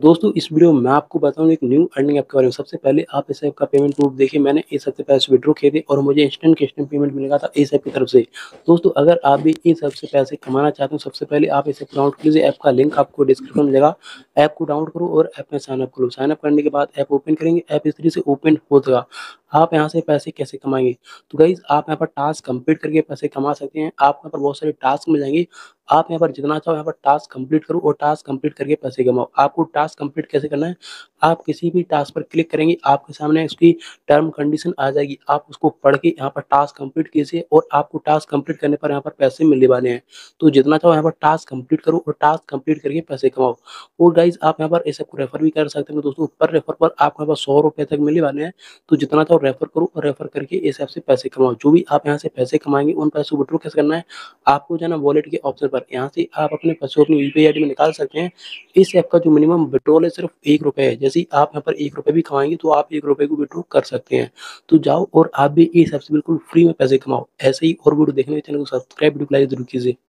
दोस्तों, इस वीडियो में मैं आपको बताऊँ एक न्यू अर्निंग ऐप के बारे में। सबसे पहले आप इस ऐप का पेमेंट प्रूफ देखिए मैंने इस हफ़्ते पैसे विड्रो किए थे और मुझे इंस्टेंट कैश पेमेंट मिलेगा था इस ऐप की तरफ़ से। दोस्तों, अगर आप भी इस ऐप से पैसे कमाना चाहते हो, सबसे पहले आप इसे डाउनलोड कीजिए। ऐप का लिंक आपको डिस्क्रिप्शन में मिलेगा। ऐप को डाउनलोड करो और ऐप में साइनअप करो। साइनअप करने के बाद ऐप ओपन करेंगे, ऐप इस तरीके से ओपन हो जाएगा। आप यहाँ से पैसे कैसे कमाएँगे तो गाइज़ आप यहाँ पर टास्क कंप्लीट करके पैसे कमा सकते हैं। आप यहाँ पर बहुत सारे टास्क मिल जाएँगे आप यहाँ पर जितना चाहो यहाँ पर टास्क कंप्लीट करो और टास्क कंप्लीट करके पैसे कमाओ। आपको टास्क कंप्लीट कैसे करना है? आप किसी भी टास्क पर क्लिक करेंगे, आपके सामने उसकी टर्म कंडीशन आ जाएगी। आप उसको पढ़ के यहाँ पर टास्क कंप्लीट कीजिए और आपको टास्क कंप्लीट करने पर यहाँ पर पैसे मिलने वाले हैं। तो जितना चाहो यहाँ पर टास्क कंप्लीट करो और टास्क कंप्लीट करके पैसे कमाओ। और आप यहाँ पर इस ऐप रेफर भी कर सकते हो दोस्तों। पर रेफर पर आपको यहाँ पर ₹100 तक मिलने वाले हैं। तो जितना चाहो रेफर करो और रेफर करके इस ऐप से पैसे कमाओ। जो भी आप यहाँ से पैसे कमाएँगे, उन पैसों को विथड्रॉ कैसे करना है? आपको जाना वॉलेट के ऑप्शन पर। यहाँ से आप अपने पैसे अपनी यूपीआई आईडी में निकाल सकते हैं। इस ऐप का जो मिनिमम विथड्रॉल है, सिर्फ़ ₹1 है। जैसे आप यहाँ पर ₹1 भी कमाएँगे तो आप ₹1 को विड्रो कर सकते हैं। तो जाओ और आप भी इस ऐप से बिल्कुल फ्री में पैसे कमाओ। ऐसे ही और वीडियो देखने के चैनल को सब्सक्राइब वीडियो लाइक ज़रूर कीजिए।